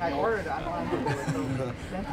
I ordered it online.